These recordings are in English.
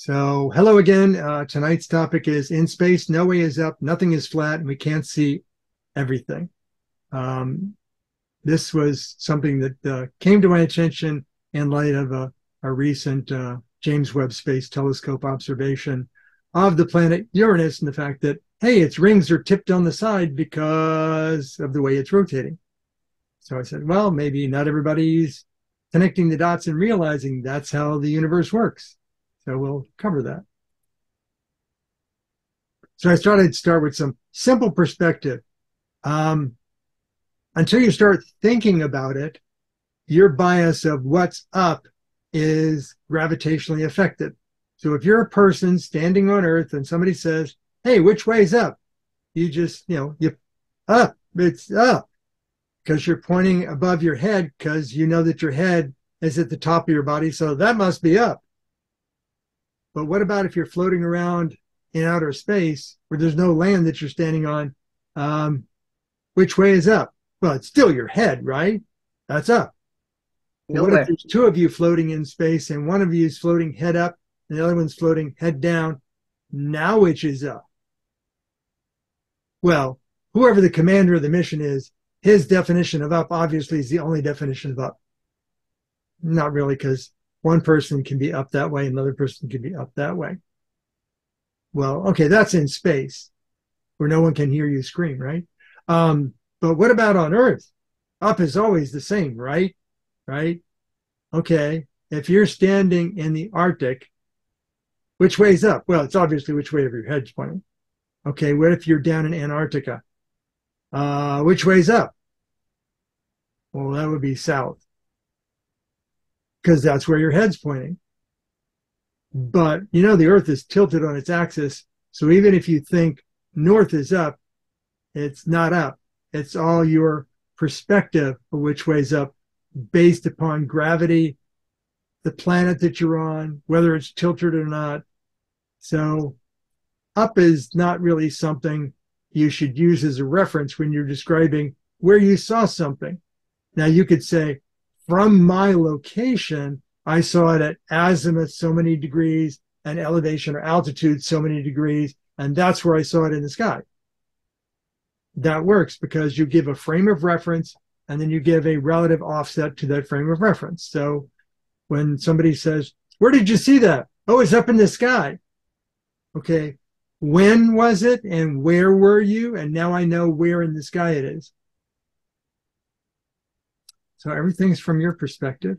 So, hello again. Uh, tonight's topic is in space, no way is up, nothing is flat, and we can't see everything. Um, this was something that uh, came to my attention in light of a, a recent uh, James Webb Space Telescope observation of the planet Uranus and the fact that, hey, its rings are tipped on the side because of the way it's rotating. So I said, well, maybe not everybody's connecting the dots and realizing that's how the universe works. We'll cover that. So I started to start with some simple perspective. Um, until you start thinking about it, your bias of what's up is gravitationally affected. So if you're a person standing on Earth and somebody says, "Hey, which way's up?" You just, you know, you up, it's up, because you're pointing above your head because you know that your head is at the top of your body, so that must be up. But what about if you're floating around in outer space where there's no land that you're standing on? Um, which way is up? Well, it's still your head, right? That's up. No what way. if there's two of you floating in space and one of you is floating head up and the other one's floating head down? Now which is up? Well, whoever the commander of the mission is, his definition of up obviously is the only definition of up. Not really, because one person can be up that way, another person can be up that way. Well, okay, that's in space where no one can hear you scream, right? Um, but what about on Earth? Up is always the same, right? Right? Okay, if you're standing in the Arctic, which way's up? Well, it's obviously which way of your head's pointing. Okay, what if you're down in Antarctica? Uh, which way's up? Well, that would be south because that's where your head's pointing. Hmm. But you know, the earth is tilted on its axis. So even if you think north is up, it's not up. It's all your perspective of which way's up based upon gravity, the planet that you're on, whether it's tilted or not. So up is not really something you should use as a reference when you're describing where you saw something. Now you could say, from my location, I saw it at azimuth so many degrees and elevation or altitude so many degrees, and that's where I saw it in the sky. That works because you give a frame of reference and then you give a relative offset to that frame of reference. So when somebody says, Where did you see that? Oh, it's up in the sky. Okay. When was it and where were you? And now I know where in the sky it is. So everything's from your perspective.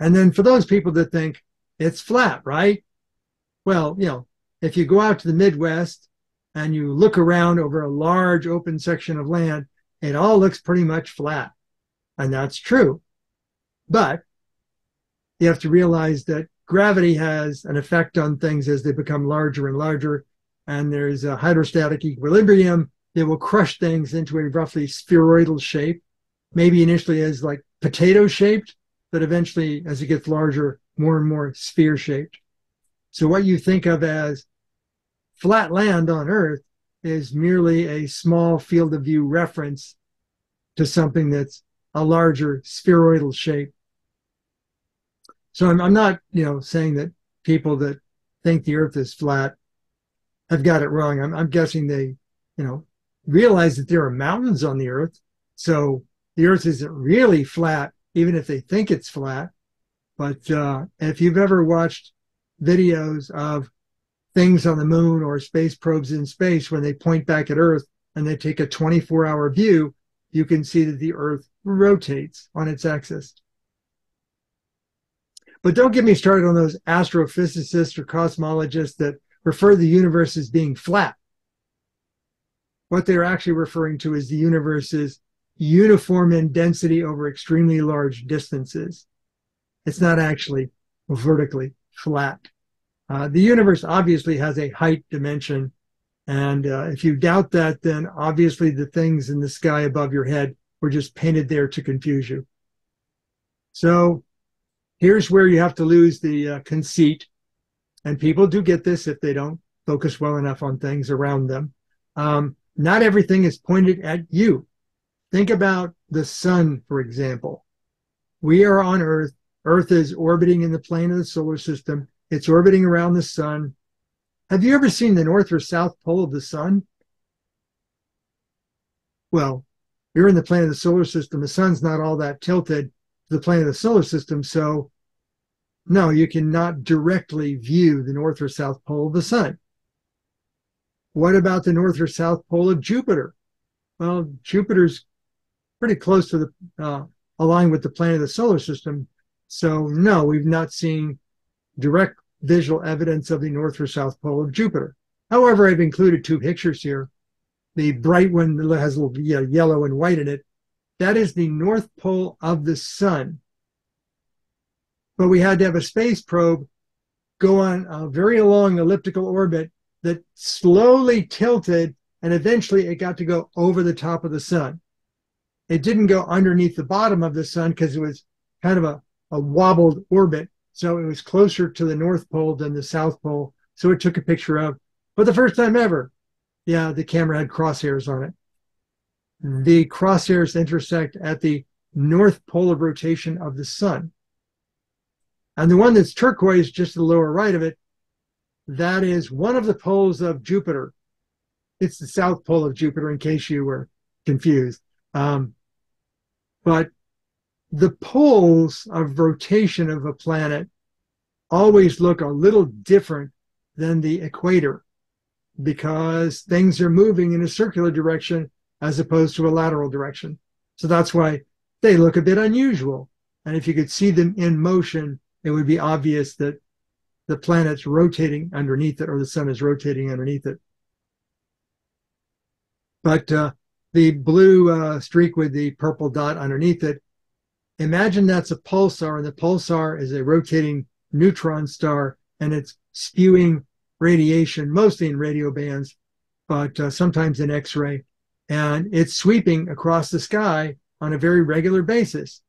And then for those people that think it's flat, right? Well, you know, if you go out to the Midwest and you look around over a large open section of land, it all looks pretty much flat. And that's true. But you have to realize that gravity has an effect on things as they become larger and larger. And there's a hydrostatic equilibrium that will crush things into a roughly spheroidal shape maybe initially as like potato shaped, but eventually as it gets larger, more and more sphere shaped. So what you think of as flat land on Earth is merely a small field of view reference to something that's a larger spheroidal shape. So I'm, I'm not, you know, saying that people that think the Earth is flat have got it wrong. I'm, I'm guessing they, you know, realize that there are mountains on the Earth. So the earth isn't really flat, even if they think it's flat. But uh, if you've ever watched videos of things on the moon or space probes in space, when they point back at Earth and they take a 24 hour view, you can see that the Earth rotates on its axis. But don't get me started on those astrophysicists or cosmologists that refer to the universe as being flat. What they're actually referring to is the universe is uniform in density over extremely large distances. It's not actually vertically flat. Uh, the universe obviously has a height dimension. And uh, if you doubt that, then obviously the things in the sky above your head were just painted there to confuse you. So here's where you have to lose the uh, conceit. And people do get this if they don't focus well enough on things around them. Um, not everything is pointed at you. Think about the sun, for example. We are on Earth. Earth is orbiting in the plane of the solar system. It's orbiting around the sun. Have you ever seen the north or south pole of the sun? Well, you're in the plane of the solar system. The sun's not all that tilted to the plane of the solar system. So, no, you cannot directly view the north or south pole of the sun. What about the north or south pole of Jupiter? Well, Jupiter's pretty close to the uh, aligned with the plane of the solar system. So, no, we've not seen direct visual evidence of the north or south pole of Jupiter. However, I've included two pictures here. The bright one that has a little yellow and white in it, that is the north pole of the sun. But we had to have a space probe go on a very long elliptical orbit that slowly tilted and eventually it got to go over the top of the sun. It didn't go underneath the bottom of the sun because it was kind of a, a wobbled orbit. So it was closer to the North Pole than the South Pole. So it took a picture of, for the first time ever, yeah, the camera had crosshairs on it. The crosshairs intersect at the north pole of rotation of the sun. And the one that's turquoise, just to the lower right of it, that is one of the poles of Jupiter. It's the south pole of Jupiter, in case you were confused. Um, but the poles of rotation of a planet always look a little different than the equator because things are moving in a circular direction as opposed to a lateral direction. So that's why they look a bit unusual. And if you could see them in motion, it would be obvious that the planet's rotating underneath it or the sun is rotating underneath it. But uh, the blue uh, streak with the purple dot underneath it imagine that's a pulsar, and the pulsar is a rotating neutron star, and it's spewing radiation, mostly in radio bands, but uh, sometimes in X ray. And it's sweeping across the sky on a very regular basis.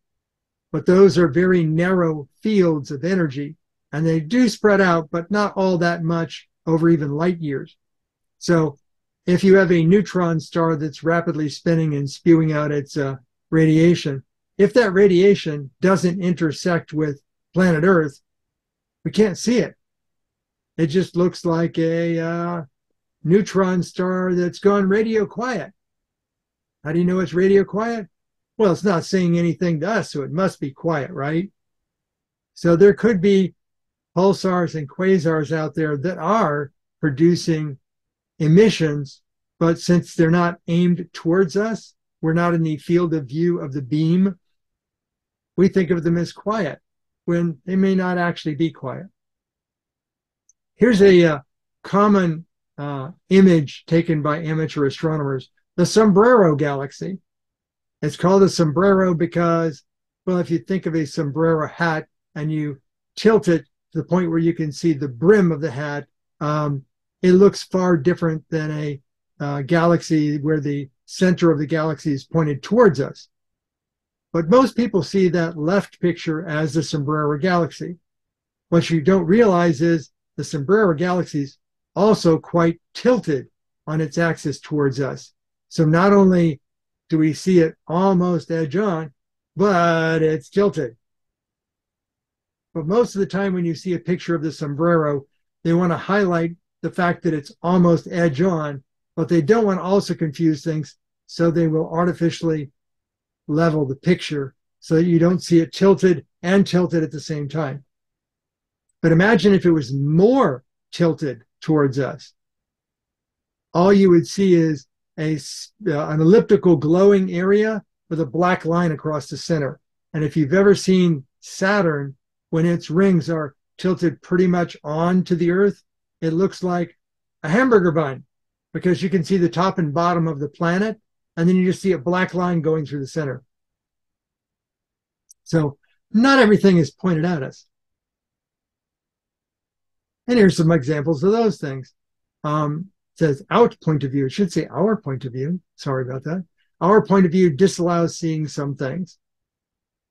But those are very narrow fields of energy, and they do spread out, but not all that much over even light years. So if you have a neutron star that's rapidly spinning and spewing out its uh, radiation, if that radiation doesn't intersect with planet Earth, we can't see it. It just looks like a uh, neutron star that's gone radio quiet. How do you know it's radio quiet? Well, it's not saying anything to us, so it must be quiet, right? So there could be pulsars and quasars out there that are producing emissions, but since they're not aimed towards us, we're not in the field of view of the beam we think of them as quiet when they may not actually be quiet. Here's a uh, common uh, image taken by amateur astronomers the sombrero galaxy. It's called a sombrero because, well, if you think of a sombrero hat and you tilt it to the point where you can see the brim of the hat, um, it looks far different than a uh, galaxy where the center of the galaxy is pointed towards us. But most people see that left picture as the Sombrero Galaxy. What you don't realize is the Sombrero Galaxy is also quite tilted on its axis towards us. So not only do we see it almost edge on, but it's tilted. But most of the time, when you see a picture of the sombrero, they want to highlight the fact that it's almost edge on, but they don't want to also confuse things. So they will artificially level the picture so that you don't see it tilted and tilted at the same time. But imagine if it was more tilted towards us. All you would see is a, uh, an elliptical glowing area with a black line across the center. And if you've ever seen Saturn, when its rings are tilted pretty much on to the Earth, it looks like a hamburger bun because you can see the top and bottom of the planet and then you just see a black line going through the center. So not everything is pointed at us. And here's some examples of those things. Um, says out point of view. It should say our point of view. Sorry about that. Our point of view disallows seeing some things.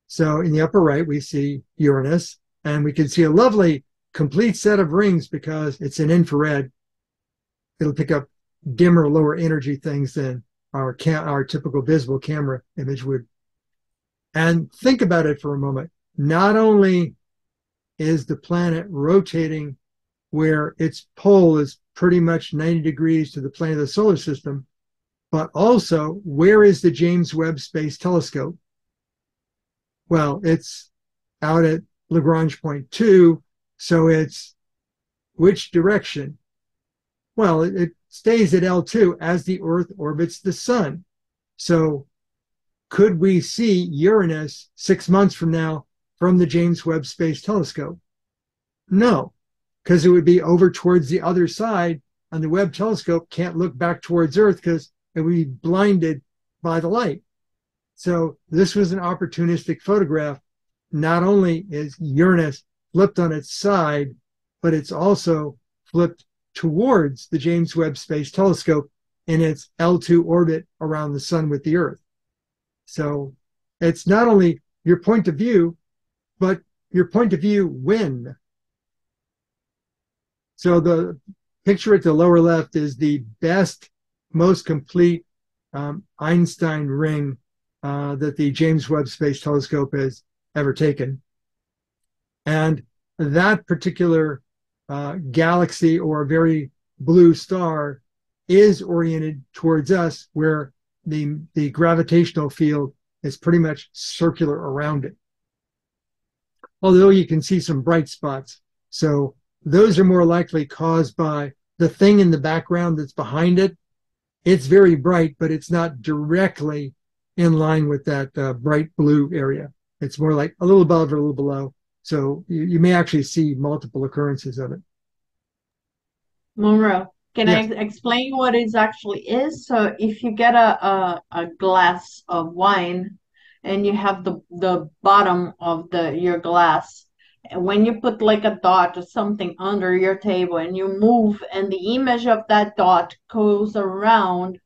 So in the upper right, we see Uranus, and we can see a lovely complete set of rings because it's an infrared. It'll pick up dimmer, lower energy things than our ca- our typical visible camera image would. And think about it for a moment. Not only is the planet rotating where its pole is pretty much 90 degrees to the plane of the solar system, but also where is the James Webb Space Telescope? Well, it's out at Lagrange point two, so it's which direction? Well, it, it stays at L2 as the Earth orbits the Sun. So could we see Uranus six months from now from the James Webb Space Telescope? No, because it would be over towards the other side, and the Webb telescope can't look back towards Earth because it would be blinded by the light. So this was an opportunistic photograph. Not only is Uranus flipped on its side, but it's also flipped towards the James Webb Space Telescope in its L2 orbit around the sun with the Earth. So it's not only your point of view, but your point of view when. So the picture at the lower left is the best, most complete um, Einstein ring uh, that the James Webb Space Telescope has ever taken. And that particular uh, galaxy or very blue star is oriented towards us, where the, the gravitational field is pretty much circular around it. Although you can see some bright spots. So those are more likely caused by the thing in the background that's behind it. It's very bright, but it's not directly in line with that uh, bright blue area. It's more like a little above or a little below. So you, you may actually see multiple occurrences of it. Monroe, can yes. I explain what it actually is? So if you get a, a, a glass of wine and you have the, the bottom of the your glass when you put like a dot or something under your table and you move and the image of that dot goes around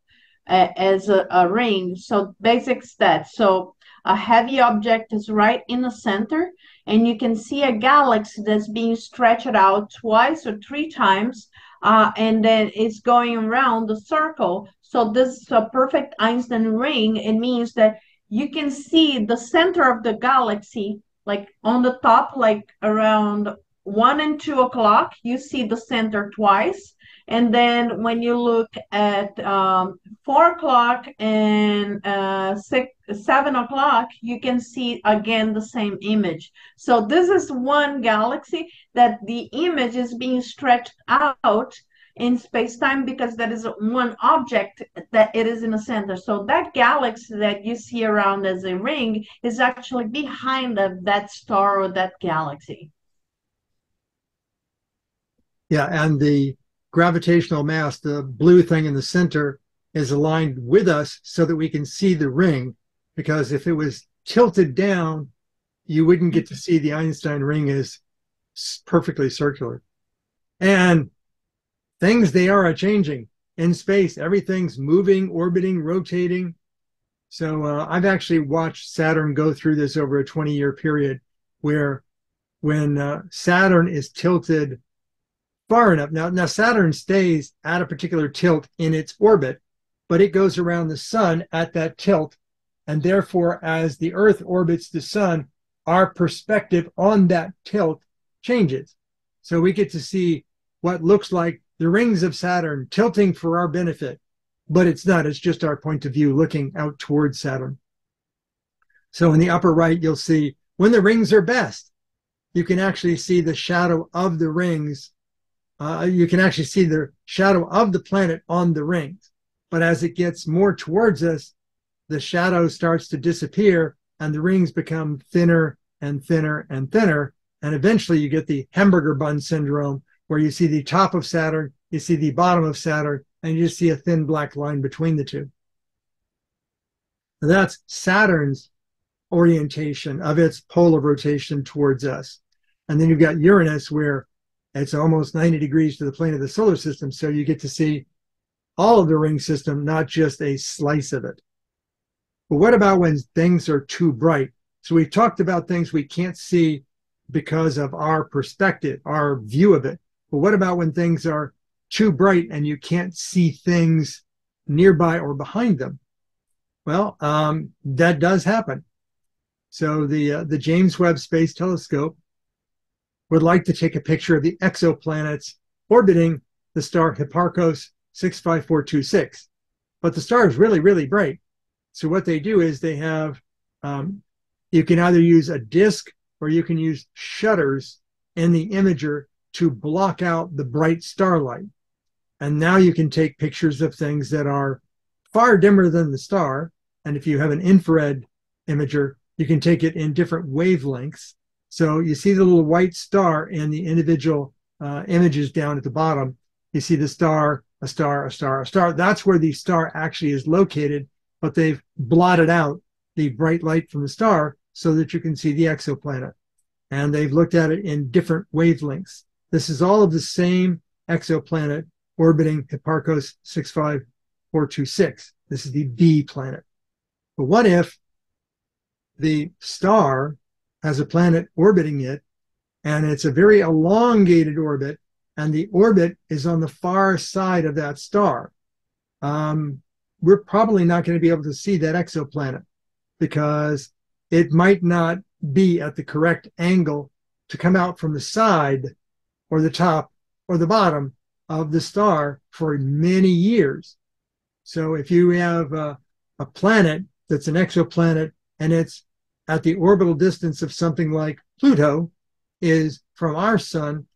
uh, as a, a, ring so basic stats so a heavy object is right in the center and you can see a galaxy that's being stretched out twice or three times uh, and then it's going around the circle. So this is a perfect einstein ring. It means that you can see the center of the galaxy like on the top, like around one and two o'clock, you see the center twice. And then when you look at um, four o'clock and uh, six, seven o'clock, you can see again the same image. So this is one galaxy that the image is being stretched out in space-time because that is one object that it is in the center. So that galaxy that you see around as a ring is actually behind that star or that galaxy. Yeah, and the gravitational mass, the blue thing in the center, is aligned with us so that we can see the ring. Because if it was tilted down, you wouldn't get to see the Einstein ring is perfectly circular. And things they are are changing in space. Everything's moving, orbiting, rotating. So uh, I've actually watched Saturn go through this over a 20 year period where when uh, Saturn is tilted far enough. Now, now Saturn stays at a particular tilt in its orbit, but it goes around the sun at that tilt. And therefore, as the Earth orbits the sun, our perspective on that tilt changes. So we get to see what looks like the rings of Saturn tilting for our benefit, but it's not. It's just our point of view looking out towards Saturn. So in the upper right, you'll see when the rings are best, you can actually see the shadow of the rings. Uh, you can actually see the shadow of the planet on the rings. But as it gets more towards us, the shadow starts to disappear and the rings become thinner and thinner and thinner. And eventually you get the hamburger bun syndrome, where you see the top of Saturn, you see the bottom of Saturn, and you just see a thin black line between the two. That's Saturn's orientation of its polar rotation towards us. And then you've got Uranus, where it's almost 90 degrees to the plane of the solar system. So you get to see all of the ring system, not just a slice of it. But what about when things are too bright? So we talked about things we can't see because of our perspective, our view of it. But what about when things are too bright and you can't see things nearby or behind them? Well, um, that does happen. So the uh, the James Webb Space Telescope would like to take a picture of the exoplanets orbiting the star Hipparcos 65426. But the star is really, really bright. So what they do is they have, um, you can either use a disk or you can use shutters in the imager to block out the bright starlight. And now you can take pictures of things that are far dimmer than the star. And if you have an infrared imager, you can take it in different wavelengths. So you see the little white star in the individual uh, images down at the bottom. You see the star, a star, a star, a star. That's where the star actually is located, but they've blotted out the bright light from the star so that you can see the exoplanet. And they've looked at it in different wavelengths. This is all of the same exoplanet orbiting Hipparcos 65426. This is the B planet. But what if the star has a planet orbiting it and it's a very elongated orbit and the orbit is on the far side of that star? Um, we're probably not going to be able to see that exoplanet because it might not be at the correct angle to come out from the side or the top or the bottom of the star for many years. So if you have a, a planet that's an exoplanet and it's at the orbital distance of something like Pluto is from our sun,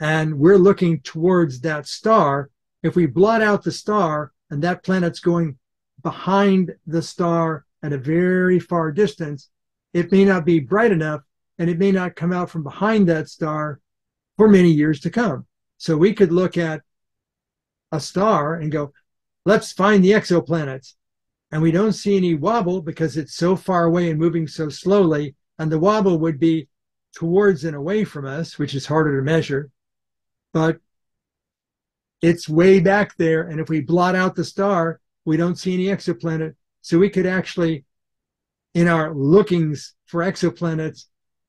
and we're looking towards that star, if we blot out the star and that planet's going behind the star at a very far distance, it may not be bright enough and it may not come out from behind that star for many years to come. So we could look at a star and go, let's find the exoplanets. And we don't see any wobble because it's so far away and moving so slowly. And the wobble would be towards and away from us, which is harder to measure. But it's way back there. And if we blot out the star, we don't see any exoplanet. So we could actually, in our lookings for exoplanets,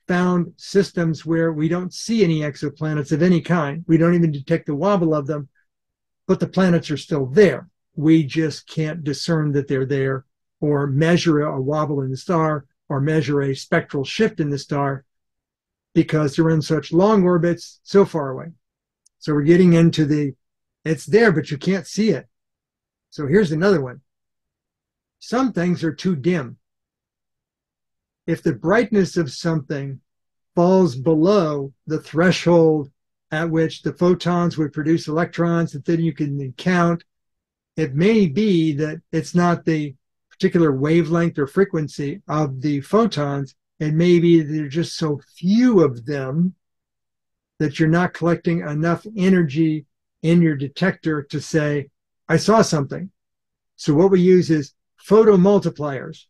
found systems where we don't see any exoplanets of any kind. We don't even detect the wobble of them, but the planets are still there. We just can't discern that they're there or measure a wobble in the star or measure a spectral shift in the star because they're in such long orbits so far away. So we're getting into the it's there, but you can't see it. So here's another one. Some things are too dim if the brightness of something falls below the threshold at which the photons would produce electrons that then you can count, it may be that it's not the particular wavelength or frequency of the photons. It may be there are just so few of them that you're not collecting enough energy in your detector to say, I saw something. So what we use is photomultipliers.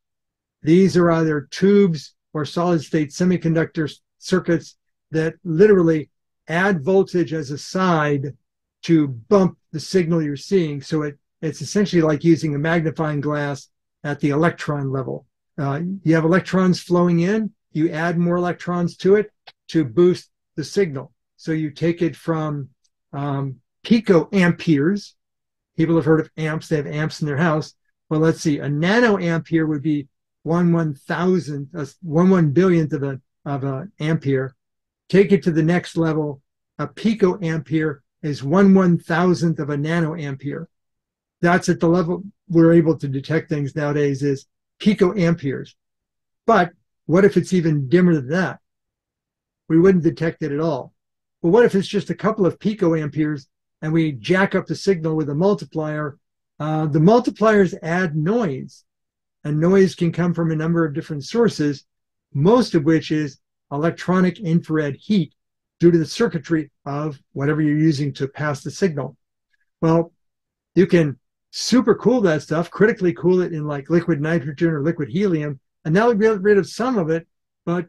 These are either tubes or solid state semiconductor circuits that literally add voltage as a side to bump the signal you're seeing. So it, it's essentially like using a magnifying glass at the electron level. Uh, you have electrons flowing in, you add more electrons to it to boost the signal. So you take it from um, picoamperes. People have heard of amps, they have amps in their house. Well, let's see, a nanoampere would be one one thousandth, one one billionth of a of an ampere. Take it to the next level. A picoampere is one one thousandth of a nanoampere. That's at the level we're able to detect things nowadays is picoamperes. But what if it's even dimmer than that? We wouldn't detect it at all. But what if it's just a couple of picoamperes and we jack up the signal with a multiplier? Uh, the multipliers add noise and noise can come from a number of different sources, most of which is electronic infrared heat due to the circuitry of whatever you're using to pass the signal. Well, you can super cool that stuff, critically cool it in like liquid nitrogen or liquid helium, and that'll get rid of some of it, but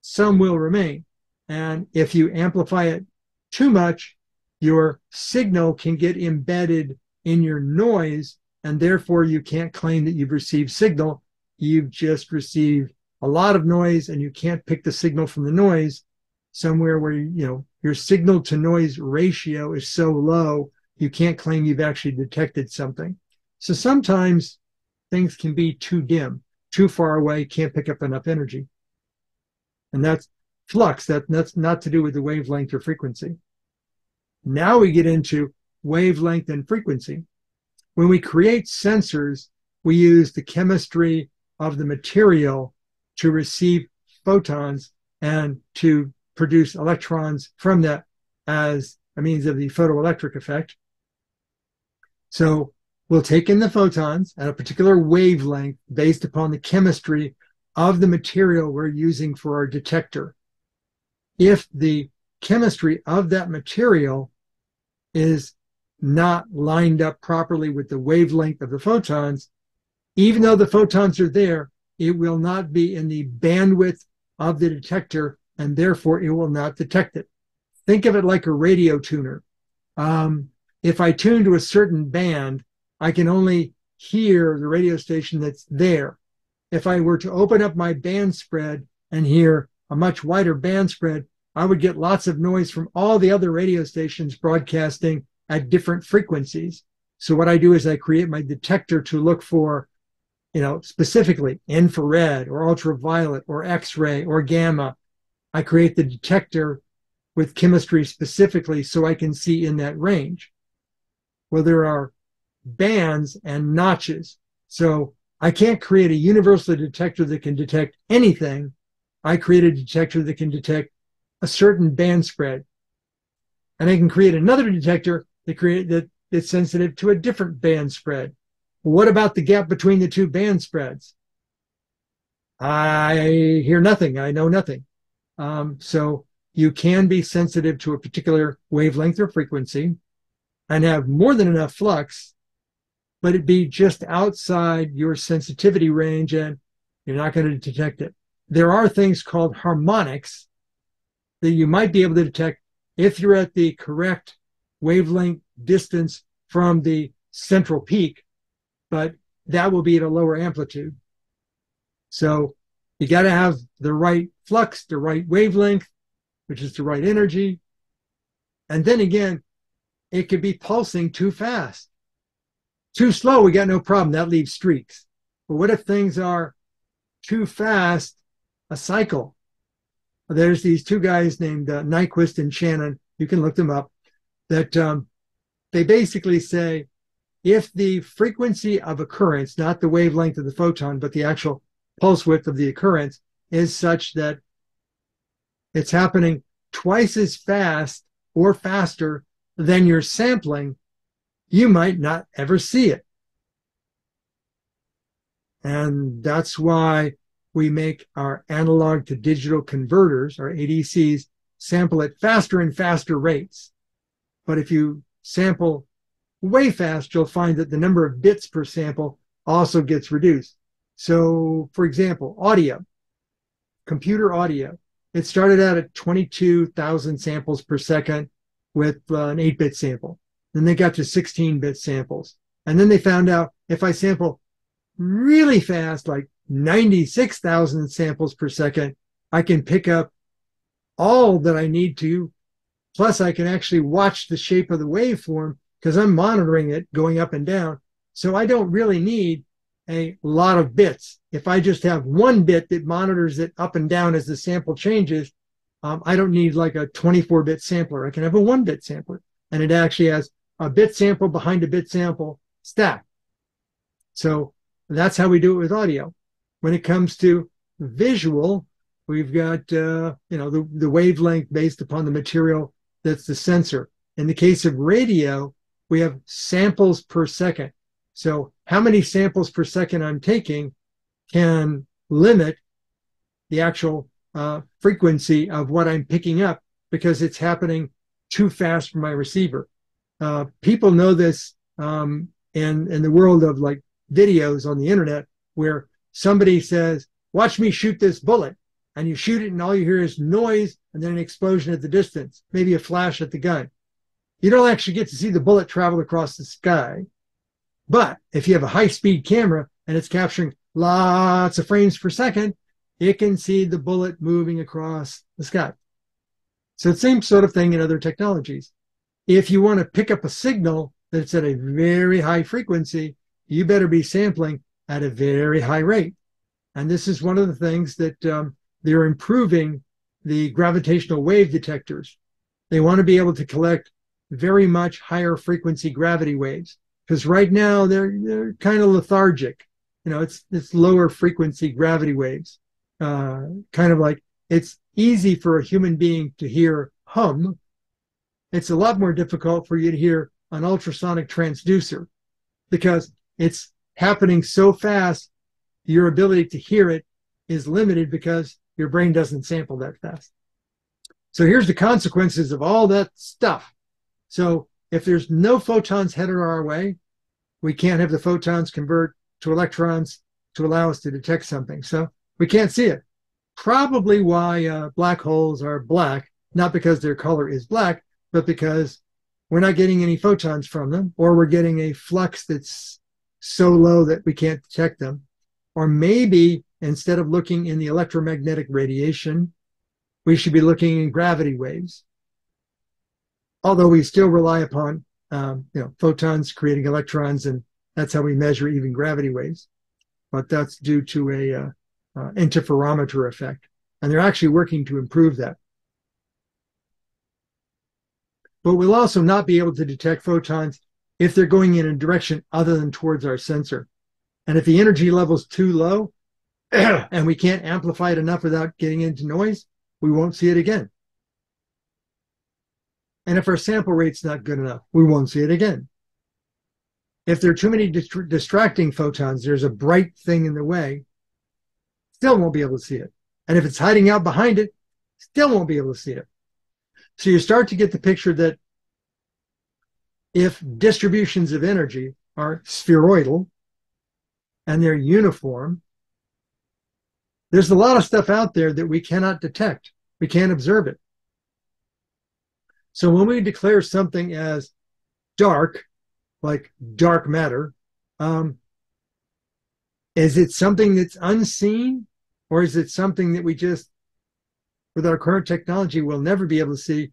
some will remain. And if you amplify it too much, your signal can get embedded in your noise and therefore you can't claim that you've received signal. You've just received a lot of noise and you can't pick the signal from the noise somewhere where you know your signal to noise ratio is so low you can't claim you've actually detected something. So sometimes things can be too dim, too far away, can't pick up enough energy. And that's flux. That, that's not to do with the wavelength or frequency. Now we get into wavelength and frequency. When we create sensors, we use the chemistry of the material to receive photons and to produce electrons from that as a means of the photoelectric effect. So we'll take in the photons at a particular wavelength based upon the chemistry of the material we're using for our detector. If the chemistry of that material is not lined up properly with the wavelength of the photons, even though the photons are there, it will not be in the bandwidth of the detector and therefore it will not detect it. Think of it like a radio tuner. Um, if I tune to a certain band, I can only hear the radio station that's there. If I were to open up my band spread and hear a much wider band spread, I would get lots of noise from all the other radio stations broadcasting at different frequencies. So what I do is I create my detector to look for, you know, specifically infrared or ultraviolet or X-ray or gamma. I create the detector with chemistry specifically so I can see in that range. Well, there are bands and notches. So I can't create a universal detector that can detect anything. I create a detector that can detect a certain band spread. And I can create another detector that create that is sensitive to a different band spread. What about the gap between the two band spreads? I hear nothing. I know nothing. Um, so you can be sensitive to a particular wavelength or frequency and have more than enough flux but it be just outside your sensitivity range and you're not going to detect it. There are things called harmonics that you might be able to detect if you're at the correct wavelength distance from the central peak, but that will be at a lower amplitude. So you got to have the right flux, the right wavelength, which is the right energy. And then again, it could be pulsing too fast. Too slow, we got no problem. That leaves streaks. But what if things are too fast, a cycle? There's these two guys named uh, Nyquist and Shannon. You can look them up. That um, they basically say if the frequency of occurrence, not the wavelength of the photon, but the actual pulse width of the occurrence, is such that it's happening twice as fast or faster than your sampling, you might not ever see it. And that's why we make our analog to digital converters, our ADCs, sample at faster and faster rates. But if you sample way fast, you'll find that the number of bits per sample also gets reduced. So, for example, audio, computer audio, it started out at 22,000 samples per second with uh, an 8 bit sample. Then they got to 16 bit samples. And then they found out if I sample really fast, like 96,000 samples per second, I can pick up all that I need to. Plus, I can actually watch the shape of the waveform because I'm monitoring it going up and down. So I don't really need a lot of bits. If I just have one bit that monitors it up and down as the sample changes, um, I don't need like a 24 bit sampler. I can have a one bit sampler and it actually has a bit sample behind a bit sample stack. So that's how we do it with audio. When it comes to visual, we've got uh, you know the, the wavelength based upon the material that's the sensor. In the case of radio, we have samples per second. So how many samples per second I'm taking can limit the actual uh, frequency of what I'm picking up because it's happening too fast for my receiver uh, people know this um, in in the world of like videos on the internet where somebody says, "Watch me shoot this bullet," and you shoot it, and all you hear is noise and then an explosion at the distance, maybe a flash at the gun. You don't actually get to see the bullet travel across the sky. But if you have a high speed camera and it's capturing lots of frames per second, it can see the bullet moving across the sky. So the same sort of thing in other technologies if you want to pick up a signal that's at a very high frequency, you better be sampling at a very high rate. And this is one of the things that um, they're improving the gravitational wave detectors. They want to be able to collect very much higher frequency gravity waves because right now they're they're kind of lethargic. You know, it's it's lower frequency gravity waves. Uh, kind of like it's easy for a human being to hear hum. It's a lot more difficult for you to hear an ultrasonic transducer because it's happening so fast. Your ability to hear it is limited because your brain doesn't sample that fast. So here's the consequences of all that stuff. So if there's no photons headed our way, we can't have the photons convert to electrons to allow us to detect something. So we can't see it. Probably why uh, black holes are black, not because their color is black, but because we're not getting any photons from them, or we're getting a flux that's so low that we can't detect them. Or maybe instead of looking in the electromagnetic radiation, we should be looking in gravity waves. Although we still rely upon um, you know, photons creating electrons, and that's how we measure even gravity waves. But that's due to a uh, uh, interferometer effect, and they're actually working to improve that. But we'll also not be able to detect photons if they're going in a direction other than towards our sensor. And if the energy level is too low and we can't amplify it enough without getting into noise, we won't see it again. And if our sample rate's not good enough, we won't see it again. If there are too many dist- distracting photons, there's a bright thing in the way, still won't be able to see it. And if it's hiding out behind it, still won't be able to see it. So you start to get the picture that if distributions of energy are spheroidal and they're uniform, there's a lot of stuff out there that we cannot detect. We can't observe it. So when we declare something as dark, like dark matter, um, is it something that's unseen or is it something that we just, with our current technology, will never be able to see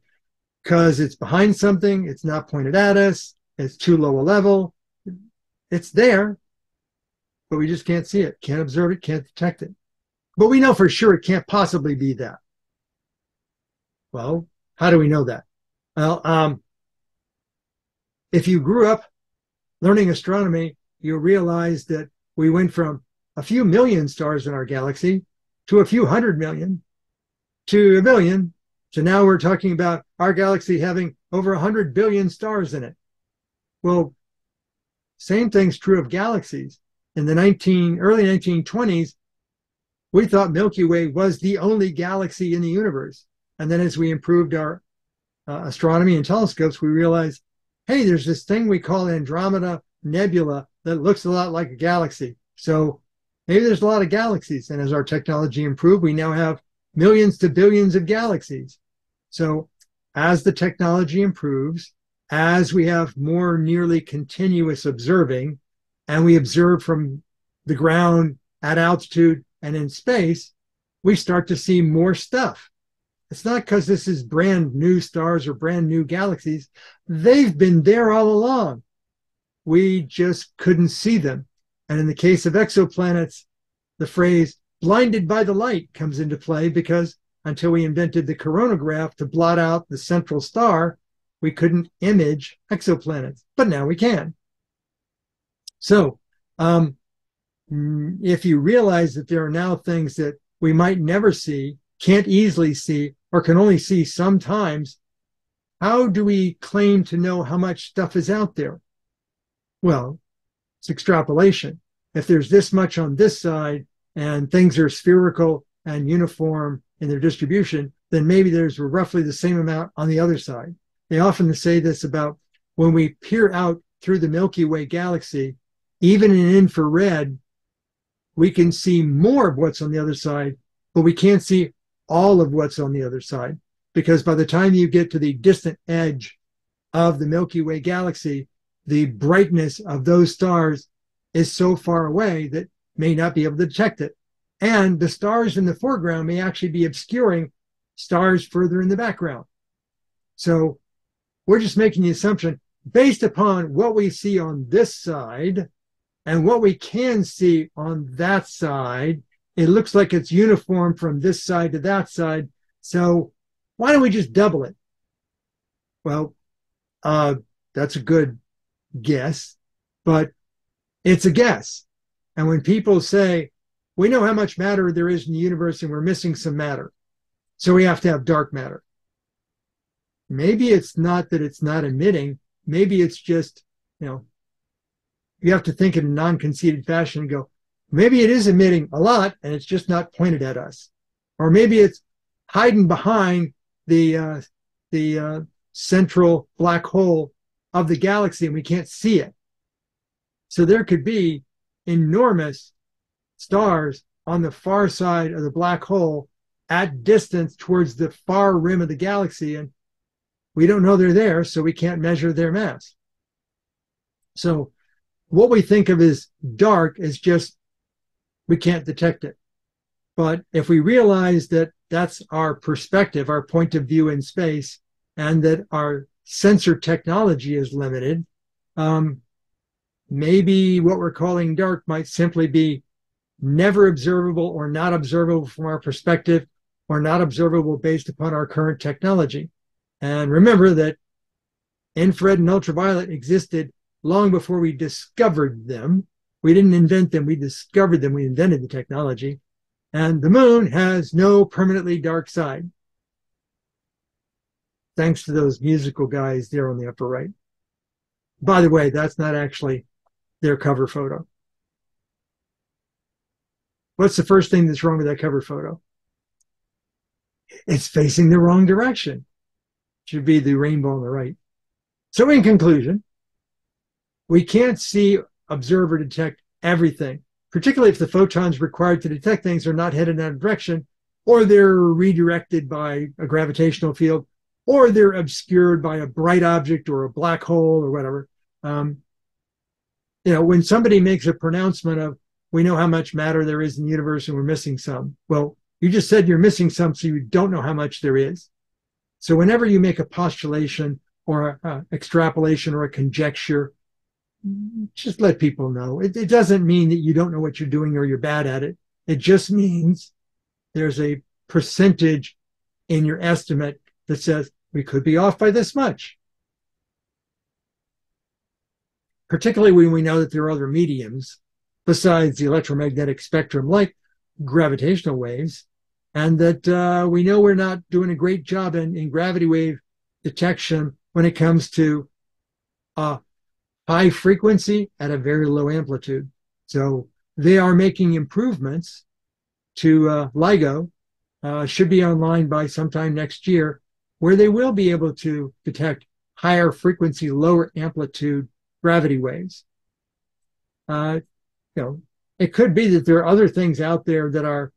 because it's behind something, it's not pointed at us, it's too low a level. It's there, but we just can't see it, can't observe it, can't detect it. But we know for sure it can't possibly be that. Well, how do we know that? Well, um, if you grew up learning astronomy, you realize that we went from a few million stars in our galaxy to a few hundred million to a billion. So now we're talking about our galaxy having over 100 billion stars in it. Well, same thing's true of galaxies. In the 19 early 1920s, we thought Milky Way was the only galaxy in the universe. And then as we improved our uh, astronomy and telescopes, we realized, hey, there's this thing we call Andromeda Nebula that looks a lot like a galaxy. So maybe there's a lot of galaxies. And as our technology improved, we now have millions to billions of galaxies. So as the technology improves, as we have more nearly continuous observing, and we observe from the ground at altitude and in space, we start to see more stuff. It's not because this is brand new stars or brand new galaxies. They've been there all along. We just couldn't see them. And in the case of exoplanets, the phrase blinded by the light comes into play because until we invented the coronagraph to blot out the central star, we couldn't image exoplanets. But now we can. So, um, if you realize that there are now things that we might never see, can't easily see, or can only see sometimes, how do we claim to know how much stuff is out there? Well, it's extrapolation. If there's this much on this side and things are spherical and uniform in their distribution, then maybe there's roughly the same amount on the other side. They often say this about when we peer out through the Milky Way galaxy, even in infrared, we can see more of what's on the other side, but we can't see all of what's on the other side. Because by the time you get to the distant edge of the Milky Way galaxy, the brightness of those stars is so far away that may not be able to detect it. And the stars in the foreground may actually be obscuring stars further in the background. So we're just making the assumption based upon what we see on this side and what we can see on that side it looks like it's uniform from this side to that side. So why don't we just double it? Well, uh, that's a good guess, but it's a guess. And when people say, we know how much matter there is in the universe and we're missing some matter, so we have to have dark matter. Maybe it's not that it's not emitting. Maybe it's just, you know, you have to think in a non conceited fashion and go, maybe it is emitting a lot and it's just not pointed at us. Or maybe it's hiding behind the, uh, the uh, central black hole of the galaxy and we can't see it. So there could be enormous stars on the far side of the black hole at distance towards the far rim of the galaxy. And we don't know they're there, so we can't measure their mass. So what we think of as dark is just we can't detect it. But if we realize that that's our perspective, our point of view in space, and that our sensor technology is limited, um, maybe what we're calling dark might simply be never observable or not observable from our perspective or not observable based upon our current technology. And remember that infrared and ultraviolet existed long before we discovered them. We didn't invent them, we discovered them, we invented the technology. And the moon has no permanently dark side. Thanks to those musical guys there on the upper right. By the way, that's not actually their cover photo. What's the first thing that's wrong with that cover photo? It's facing the wrong direction. It Should be the rainbow on the right. So, in conclusion, we can't see, observe, or detect everything, particularly if the photons required to detect things are not headed in that direction, or they're redirected by a gravitational field, or they're obscured by a bright object or a black hole or whatever. Um, you know, when somebody makes a pronouncement of, we know how much matter there is in the universe and we're missing some. Well, you just said you're missing some, so you don't know how much there is. So whenever you make a postulation or an extrapolation or a conjecture, just let people know. It, it doesn't mean that you don't know what you're doing or you're bad at it. It just means there's a percentage in your estimate that says we could be off by this much. Particularly when we know that there are other mediums besides the electromagnetic spectrum, like gravitational waves, and that uh, we know we're not doing a great job in, in gravity wave detection when it comes to uh, high frequency at a very low amplitude. So they are making improvements to uh, LIGO, uh, should be online by sometime next year, where they will be able to detect higher frequency, lower amplitude gravity waves. Uh, you know, it could be that there are other things out there that our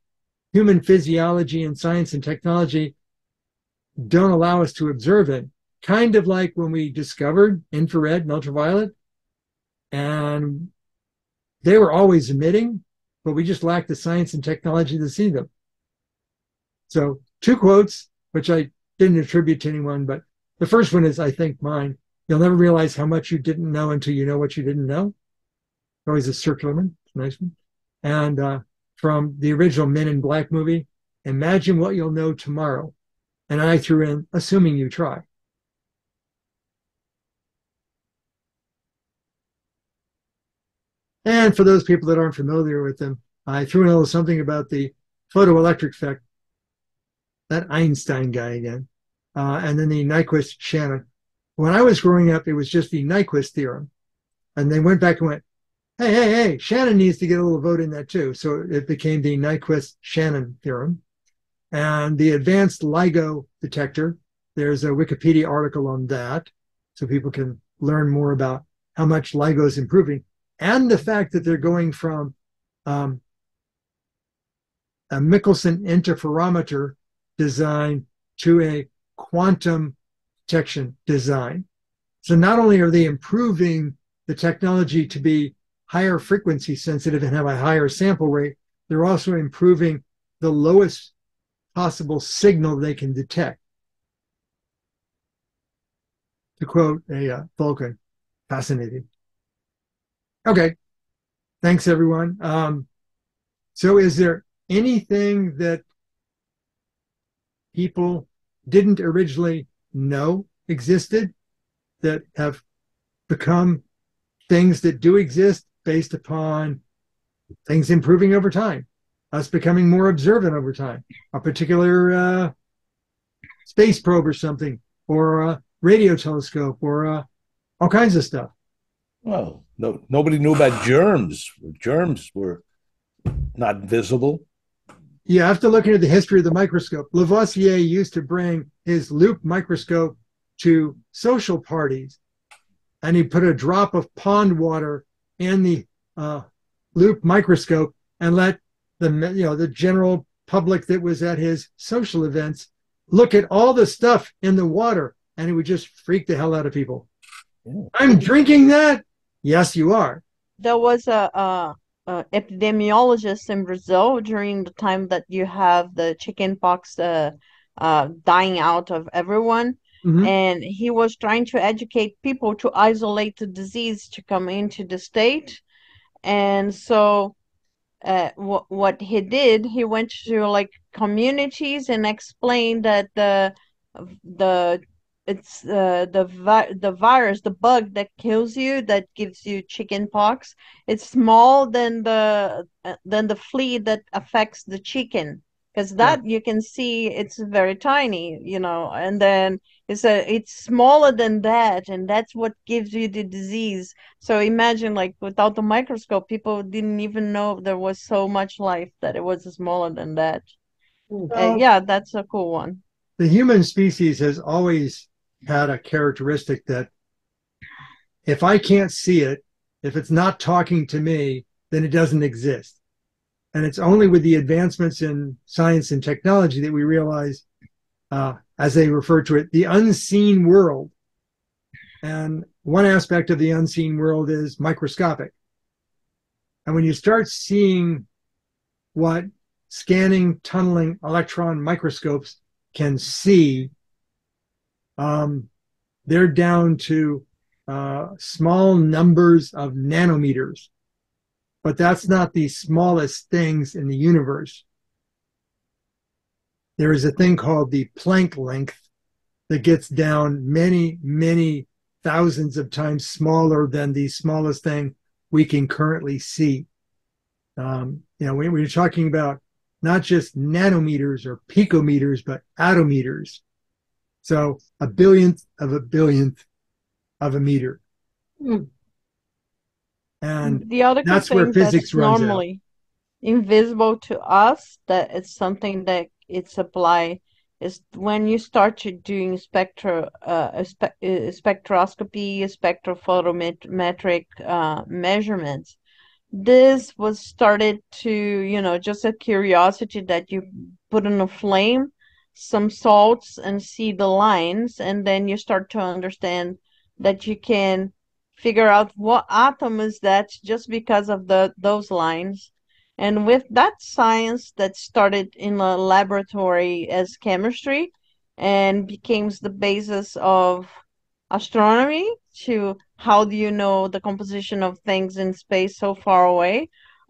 human physiology and science and technology don't allow us to observe it kind of like when we discovered infrared and ultraviolet. And they were always emitting, but we just lacked the science and technology to see them. So, two quotes, which I didn't attribute to anyone, but the first one is, I think, mine. You'll never realize how much you didn't know until you know what you didn't know. Always a circular one, it's nice one. And uh, from the original Men in Black movie, imagine what you'll know tomorrow. And I threw in, assuming you try. And for those people that aren't familiar with them, I threw in a little something about the photoelectric effect, that Einstein guy again, uh, and then the Nyquist Shannon. When I was growing up, it was just the Nyquist theorem. And they went back and went, hey, hey, hey, Shannon needs to get a little vote in that too. So it became the Nyquist Shannon theorem. And the advanced LIGO detector, there's a Wikipedia article on that. So people can learn more about how much LIGO is improving and the fact that they're going from um, a Michelson interferometer design to a quantum detection design. So not only are they improving the technology to be higher frequency sensitive and have a higher sample rate, they're also improving the lowest possible signal they can detect. To quote a uh, Vulcan, fascinating. Okay. Thanks, everyone. Um, so, is there anything that people didn't originally know existed that have become things that do exist based upon things improving over time, us becoming more observant over time, a particular uh, space probe or something, or a radio telescope, or uh, all kinds of stuff. Well, no, nobody knew about germs. Germs were not visible. You have to look into the history of the microscope. Lavoisier used to bring his loupe microscope to social parties, and he put a drop of pond water in the uh, loupe microscope and let the you know the general public that was at his social events look at all the stuff in the water, and it would just freak the hell out of people. Yeah. I'm drinking that. Yes, you are. There was a, a, a, epidemiologist in Brazil during the time that you have the chickenpox uh, uh, dying out of everyone, Mm-hmm. And he was trying to educate people to isolate the disease to come into the state. And so, uh, what what he did, he went to like communities and explained that the the it's uh, the vi- the virus, the bug that kills you, that gives you chicken pox. It's small than the uh, than the flea that affects the chicken because that yeah. you can see it's very tiny you know and then it's a it's smaller than that and that's what gives you the disease so imagine like without the microscope people didn't even know there was so much life that it was smaller than that well, uh, yeah that's a cool one the human species has always had a characteristic that if i can't see it if it's not talking to me then it doesn't exist and it's only with the advancements in science and technology that we realize, uh, as they refer to it, the unseen world. And one aspect of the unseen world is microscopic. And when you start seeing what scanning, tunneling electron microscopes can see, um, they're down to uh, small numbers of nanometers but that's not the smallest things in the universe. There is a thing called the Planck length that gets down many, many thousands of times smaller than the smallest thing we can currently see. Um, you know, we, we're talking about not just nanometers or picometers, but attometers. So a billionth of a billionth of a meter. Mm. And the other that's where physics that's normally out. invisible to us, that it's something that it's applied is when you start to doing spectro uh, spe- uh, spectroscopy, spectrophotometric uh, measurements. This was started to, you know, just a curiosity that you put in a flame some salts and see the lines, and then you start to understand that you can figure out what atom is that just because of the those lines. And with that science that started in a laboratory as chemistry and becomes the basis of astronomy to how do you know the composition of things in space so far away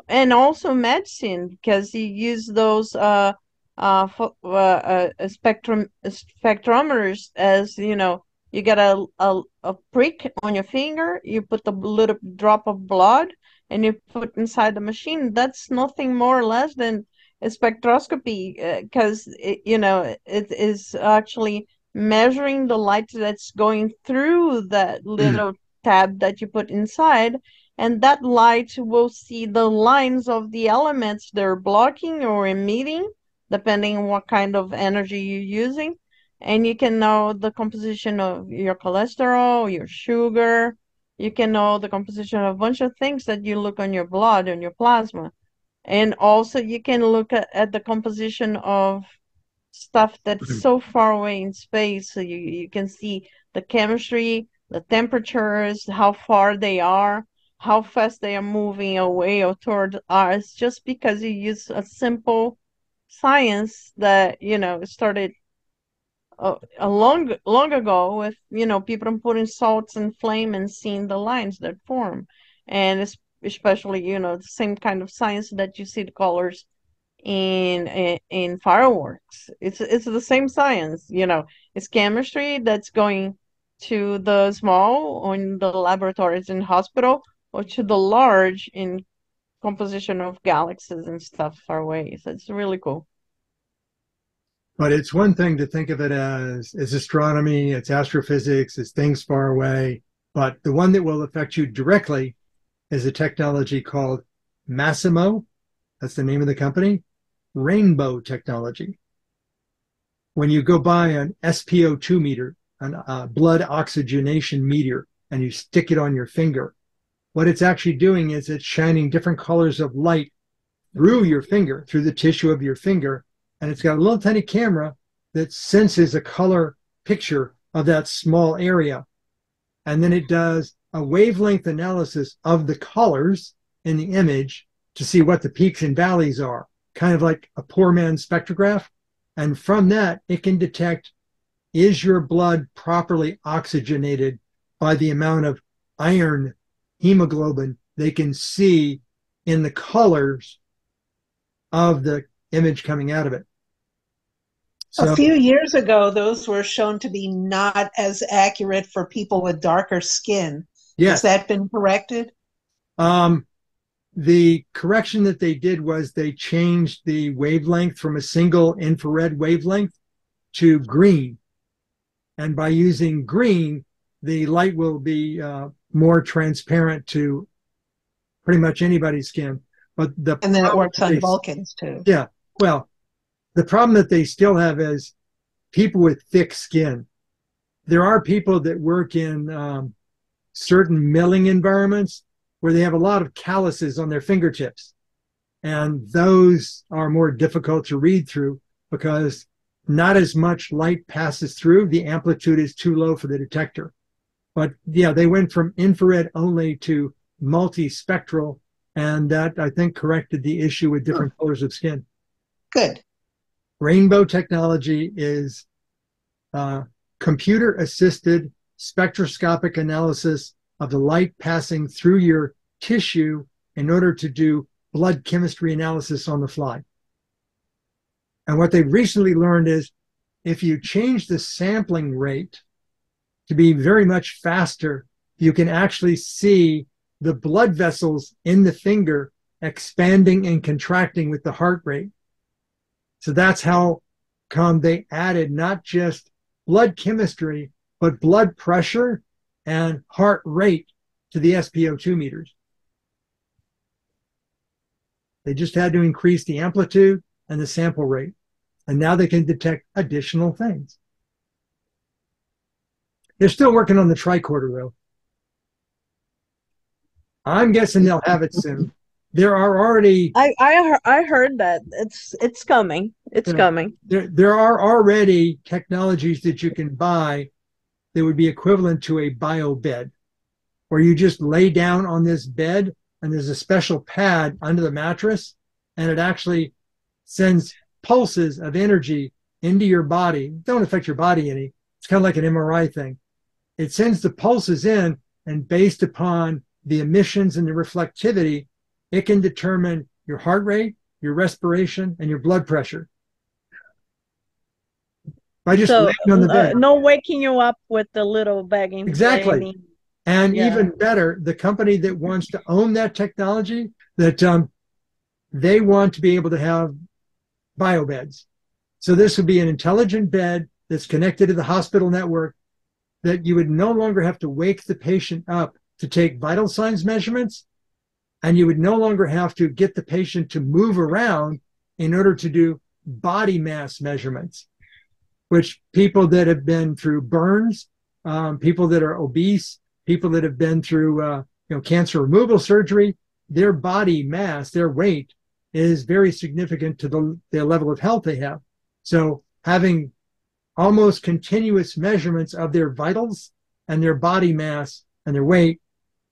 and also medicine because you use those uh, uh, uh, uh, spectrum spectrometers as you know you get a, a, a prick on your finger, you put a little drop of blood, and you put inside the machine. That's nothing more or less than a spectroscopy, because uh, you know it is actually measuring the light that's going through that hmm. little mm. tab that you put inside and that light will see the lines of the elements they're blocking or emitting depending on what kind of energy you're using and you can know the composition of your cholesterol, your sugar. You can know the composition of a bunch of things that you look on your blood and your plasma. And also you can look at, at the composition of stuff that's mm-hmm. so far away in space. So you, you can see the chemistry, the temperatures, how far they are, how fast they are moving away or toward us, just because you use a simple science that, you know, started a, a long long ago with you know people putting salts and flame and seeing the lines that form and especially you know the same kind of science that you see the colors in, in in fireworks. It's it's the same science, you know. It's chemistry that's going to the small in the laboratories in hospital or to the large in composition of galaxies and stuff far away. So it's really cool. But it's one thing to think of it as as astronomy, it's astrophysics, it's things far away. But the one that will affect you directly is a technology called Masimo. That's the name of the company. Rainbow technology. When you go by an SpO2 meter, a uh, blood oxygenation meter, and you stick it on your finger, what it's actually doing is it's shining different colors of light through your finger, through the tissue of your finger, and it's got a little tiny camera that senses a color picture of that small area. And then it does a wavelength analysis of the colors in the image to see what the peaks and valleys are, kind of like a poor man's spectrograph. And from that, it can detect is your blood properly oxygenated by the amount of iron hemoglobin they can see in the colors of the image coming out of it. So, a few years ago, those were shown to be not as accurate for people with darker skin. Yes. Has that been corrected? Um, the correction that they did was they changed the wavelength from a single infrared wavelength to green. And by using green, the light will be uh, more transparent to pretty much anybody's skin. But the and then it works on they, Vulcans too. Yeah. Well, the problem that they still have is people with thick skin. There are people that work in um, certain milling environments where they have a lot of calluses on their fingertips. And those are more difficult to read through because not as much light passes through. The amplitude is too low for the detector. But yeah, they went from infrared only to multispectral, and that I think corrected the issue with different oh. colors of skin. Good. Rainbow technology is uh, computer assisted spectroscopic analysis of the light passing through your tissue in order to do blood chemistry analysis on the fly. And what they've recently learned is if you change the sampling rate to be very much faster, you can actually see the blood vessels in the finger expanding and contracting with the heart rate. So that's how come they added not just blood chemistry, but blood pressure and heart rate to the SpO2 meters. They just had to increase the amplitude and the sample rate. And now they can detect additional things. They're still working on the tricorder though. I'm guessing they'll have it soon there are already I I, I heard that it's it's coming. It's you know, coming. There there are already technologies that you can buy that would be equivalent to a bio bed, where you just lay down on this bed and there's a special pad under the mattress, and it actually sends pulses of energy into your body. Don't affect your body any. It's kind of like an MRI thing. It sends the pulses in, and based upon the emissions and the reflectivity, it can determine your heart rate, your respiration, and your blood pressure. By just so, laying on the uh, bed. Uh, no waking you up with the little begging. Exactly. And yeah. even better, the company that wants to own that technology, that um, they want to be able to have bio beds. So this would be an intelligent bed that's connected to the hospital network that you would no longer have to wake the patient up to take vital signs measurements and you would no longer have to get the patient to move around in order to do body mass measurements, which people that have been through burns, um, people that are obese, people that have been through uh, you know cancer removal surgery, their body mass, their weight is very significant to the, the level of health they have. So having almost continuous measurements of their vitals and their body mass and their weight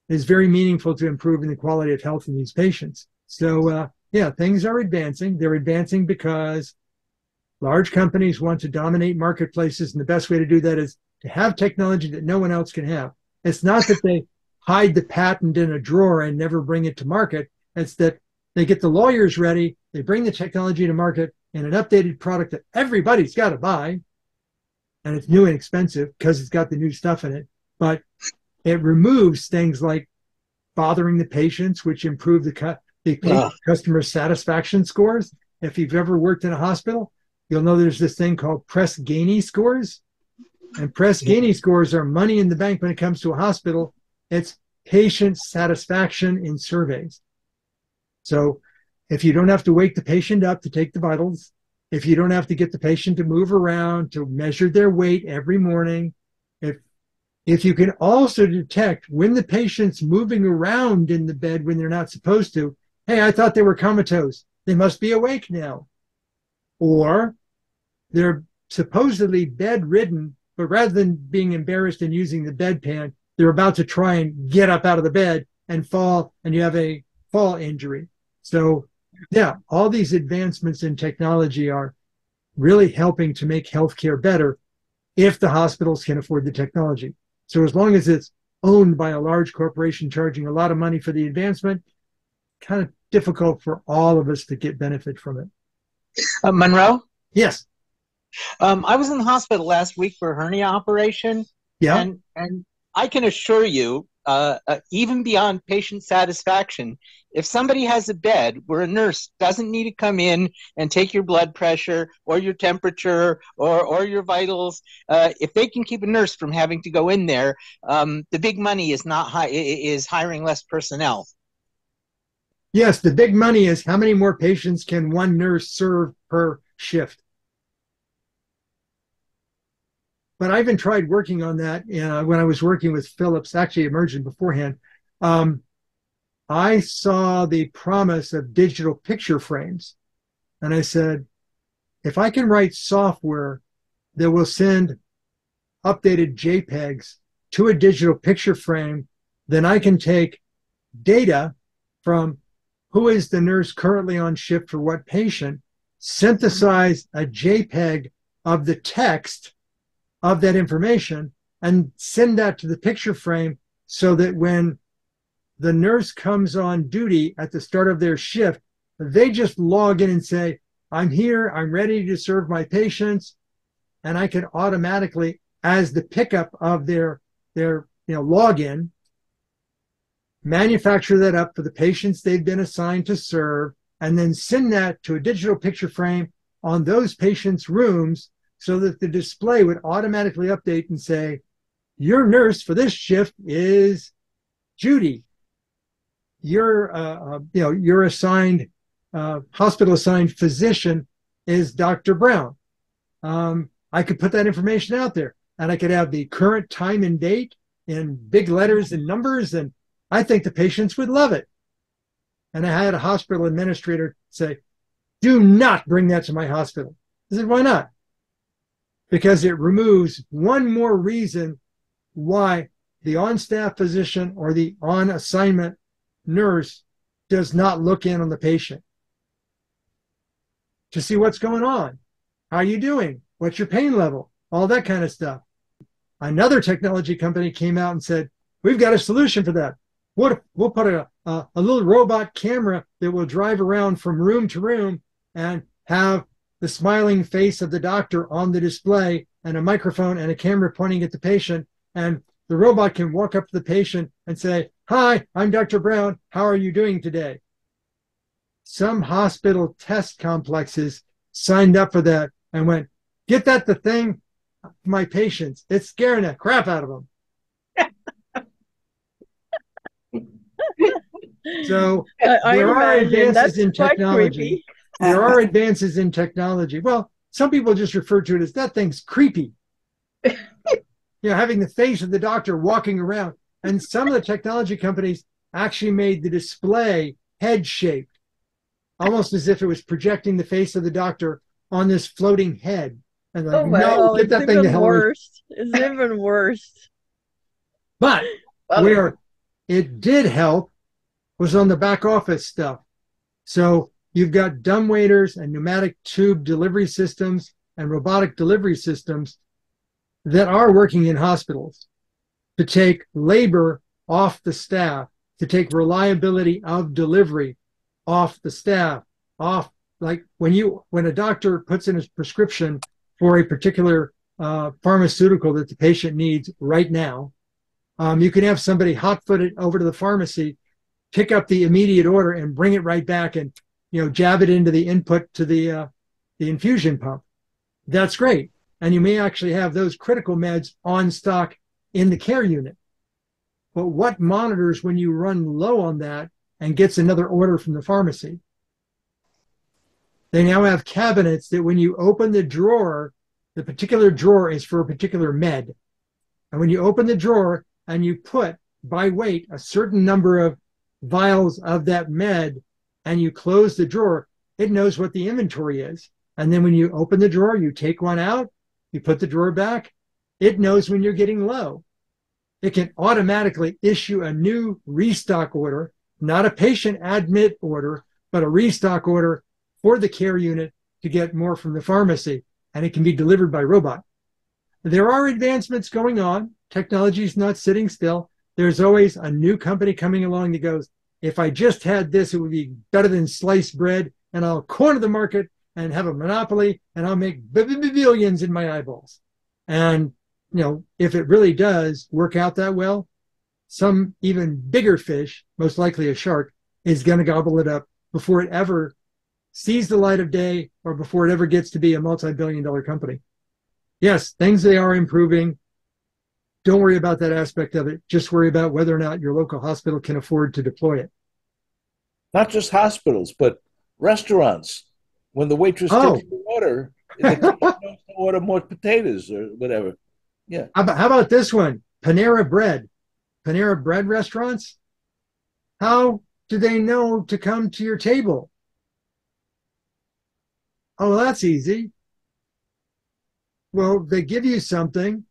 is very meaningful to improving the quality of health in these patients. So, uh, yeah, things are advancing. They're advancing because large companies want to dominate marketplaces, and the best way to do that is to have technology that no one else can have. It's not that they hide the patent in a drawer and never bring it to market. It's that they get the lawyers ready, they bring the technology to market in an updated product that everybody's got to buy, and it's new and expensive because it's got the new stuff in it. But it removes things like bothering the patients, which improve the, cu- the customer satisfaction scores. If you've ever worked in a hospital, you'll know there's this thing called Press Ganey scores. And Press Ganey scores are money in the bank when it comes to a hospital. It's patient satisfaction in surveys. So if you don't have to wake the patient up to take the vitals, if you don't have to get the patient to move around to measure their weight every morning, if if you can also detect when the patient's moving around in the bed when they're not supposed to, hey, I thought they were comatose. They must be awake now. Or they're supposedly bedridden, but rather than being embarrassed and using the bedpan, they're about to try and get up out of the bed and fall, and you have a fall injury. So, yeah, all these advancements in technology are really helping to make healthcare better if the hospitals can afford the technology. So, as long as it's owned by a large corporation charging a lot of money for the advancement, kind of difficult for all of us to get benefit from it. Uh, Monroe, Yes. um, I was in the hospital last week for a hernia operation, Yeah. and and I can assure you, uh, uh, even beyond patient satisfaction, if somebody has a bed where a nurse doesn't need to come in and take your blood pressure or your temperature or or your vitals, uh, if they can keep a nurse from having to go in there, um, the big money is not high is hiring less personnel. Yes, the big money is how many more patients can one nurse serve per shift? But I even tried working on that uh, when I was working with Philips, actually Emergent beforehand. Um, I saw the promise of digital picture frames. And I said, if I can write software that will send updated JPEGs to a digital picture frame, then I can take data from who is the nurse currently on shift for what patient, synthesize a JPEG of the text of that information, and send that to the picture frame so that when the nurse comes on duty at the start of their shift, they just log in and say, I'm here, I'm ready to serve my patients. And I can automatically, as the pickup of their their you know login, manufacture that up for the patients they've been assigned to serve, and then send that to a digital picture frame on those patients' rooms so that the display would automatically update and say, Your nurse for this shift is Judy. Your uh, uh, you know your assigned uh, hospital assigned physician is Dr. Brown. Um, I could put that information out there, and I could have the current time and date in big letters and numbers, and I think the patients would love it. And I had a hospital administrator say, Do not bring that to my hospital. I said, Why not? Because it removes one more reason why the on staff physician or the on assignment nurse does not look in on the patient to see what's going on. How are you doing? What's your pain level? All that kind of stuff. Another technology company came out and said, We've got a solution for that. We'll, we'll put a, a, a little robot camera that will drive around from room to room and have the smiling face of the doctor on the display and a microphone and a camera pointing at the patient. And the robot can walk up to the patient and say, Hi, I'm Dr. Brown. How are you doing today? Some hospital test complexes signed up for that and went, Get that the thing, my patients. It's scaring the crap out of them. So I, I there are advances in technology. creepy. There uh, are advances in technology. Well, some people just refer to it as that thing's creepy. you know, having the face of the doctor walking around. And some of the technology companies actually made the display head shaped, almost as if it was projecting the face of the doctor on this floating head. And oh, like, Oh well, no, get it's that thing the even hell worse. It's even worse. But Well, where it did help was on the back office stuff. So you've got dumb waiters and pneumatic tube delivery systems and robotic delivery systems that are working in hospitals to take labor off the staff, to take reliability of delivery off the staff, off like when you when a doctor puts in his prescription for a particular uh, pharmaceutical that the patient needs right now, um, you can have somebody hot-footed over to the pharmacy, pick up the immediate order and bring it right back and you know jab it into the input to the uh, the infusion pump. That's great, and you may actually have those critical meds on stock in the care unit. But what monitors when you run low on that and gets another order from the pharmacy? They now have cabinets that when you open the drawer, the particular drawer is for a particular med. And when you open the drawer and you put by weight a certain number of vials of that med and you close the drawer, it knows what the inventory is. And then when you open the drawer, you take one out, you put the drawer back, it knows when you're getting low. It can automatically issue a new restock order, not a patient admit order, but a restock order for the care unit to get more from the pharmacy, and it can be delivered by robot. There are advancements going on. Technology is not sitting still. There's always a new company coming along that goes, if I just had this, it would be better than sliced bread, and I'll corner the market and have a monopoly, and I'll make billions in my eyeballs. And you know, if it really does work out that well, some even bigger fish, most likely a shark, is going to gobble it up before it ever sees the light of day or before it ever gets to be a multi-billion dollar company. Yes, things they are improving. Don't worry about that aspect of it. Just worry about whether or not your local hospital can afford to deploy it. Not just hospitals, but restaurants. When the waitress oh. takes the order, the order more potatoes or whatever. Yeah. How about, how about this one? Panera Bread. Panera Bread restaurants. How do they know to come to your table? Oh, that's easy. Well, they give you something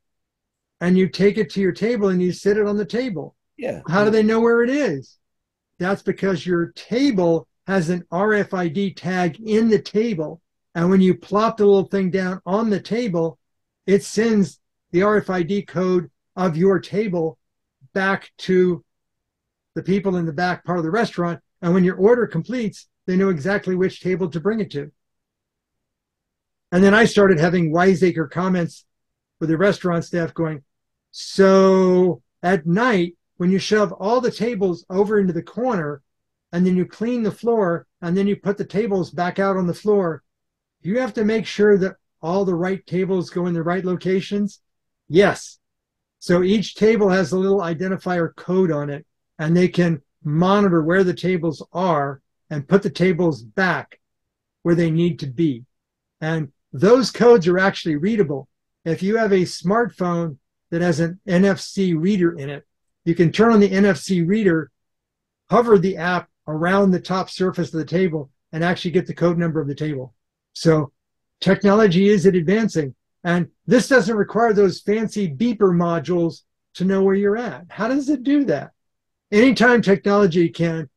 and you take it to your table and you sit it on the table. Yeah. How do they know where it is? That's because your table has an RFID tag in the table. And when you plop the little thing down on the table, it sends the RFID code of your table back to the people in the back part of the restaurant. And when your order completes, they know exactly which table to bring it to. And then I started having wiseacre comments with the restaurant staff going, so at night, when you shove all the tables over into the corner and then you clean the floor and then you put the tables back out on the floor, you have to make sure that all the right tables go in the right locations. Yes. So each table has a little identifier code on it and they can monitor where the tables are and put the tables back where they need to be. And those codes are actually readable. If you have a smartphone that has an NFC reader in it, you can turn on the NFC reader, hover the app around the top surface of the table, and actually get the code number of the table. So technology is advancing. And this doesn't require those fancy beeper modules to know where you're at. How does it do that? Anytime technology can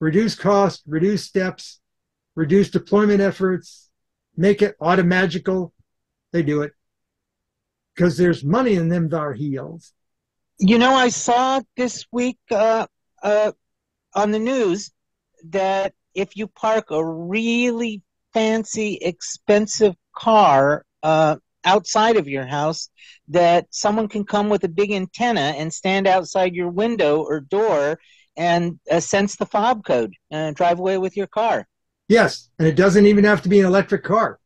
reduce cost, reduce steps, reduce deployment efforts, make it automagical, they do it because there's money in them thar heels. You know, I saw this week uh, uh, on the news that if you park a really fancy, expensive car uh, outside of your house, that someone can come with a big antenna and stand outside your window or door and uh, sense the fob code and drive away with your car. Yes, and it doesn't even have to be an electric car.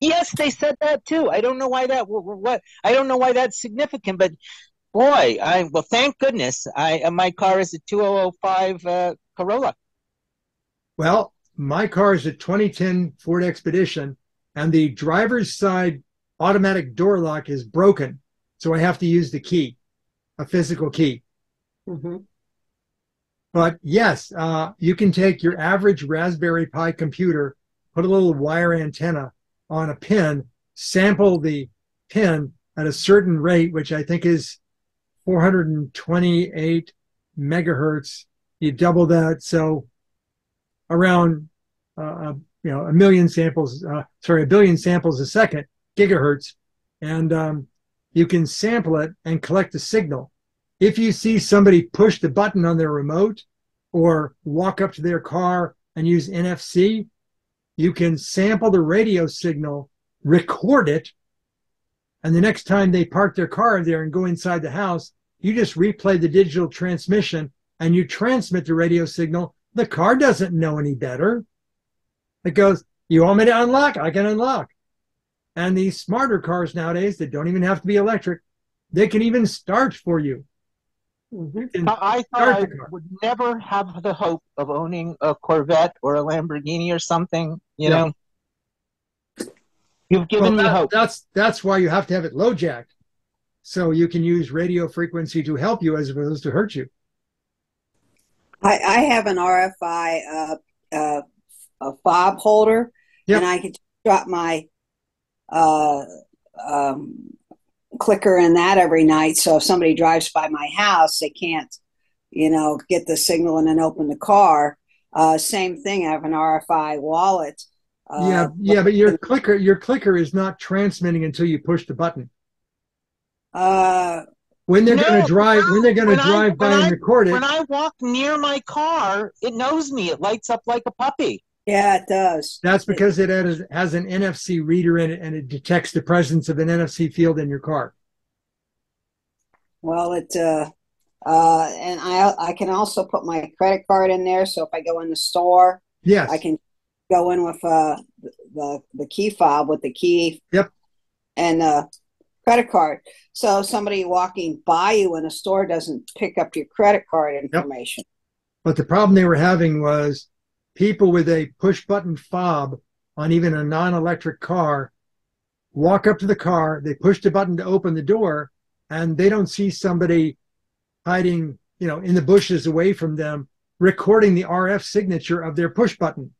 Yes, they said that too. I don't know why that what I don't know why that's significant, but boy, I well, thank goodness. I uh, my car is a 2005 uh, Corolla. Well, my car is a 2010 Ford Expedition, and the driver's side automatic door lock is broken, so I have to use the key, a physical key. Mm-hmm. But yes, uh, you can take your average Raspberry Pi computer, put a little wire antenna on a pin, sample the pin at a certain rate, which I think is 428 megahertz. You double that, so around uh, uh, you know a million samples, uh, sorry, a billion samples a second, gigahertz, and um, you can sample it and collect the signal if you see somebody push the button on their remote or walk up to their car and use NFC, you can sample the radio signal, record it, and the next time they park their car there and go inside the house, you just replay the digital transmission and you transmit the radio signal. The car doesn't know any better. It goes, You want me to unlock? I can unlock. And these smarter cars nowadays that don't even have to be electric, they can even start for you. Mm-hmm. I thought I would never have the hope of owning a Corvette or a Lamborghini or something, you yeah. know. You've given well, that, me hope. That's that's why you have to have it low jacked, so you can use radio frequency to help you as opposed to hurt you. I, I have an RFI uh, uh, a fob holder, yep. and I can drop my uh, um, clicker in that every night. So if somebody drives by my house, they can't, you know, get the signal and then open the car. Uh, same thing. I have an RFI wallet. Uh, yeah, yeah, but your clicker, your clicker is not transmitting until you push the button. Uh, when they're no, going to drive, when they're going to drive I, by and I, record it. When I walk near my car, it knows me. It lights up like a puppy. Yeah, it does. That's because it, it has, has an NFC reader in it and it detects the presence of an NFC field in your car. Well, it uh, uh, and I I can also put my credit card in there. So if I go in the store, yes, I can go in with uh, the the key fob with the key. Yep. And the credit card. So somebody walking by you in a store doesn't pick up your credit card information. Yep. But the problem they were having was people with a push button fob on even a non electric car walk up to the car, they push the button to open the door, and they don't see somebody hiding, you know, in the bushes away from them, recording the RF signature of their push button.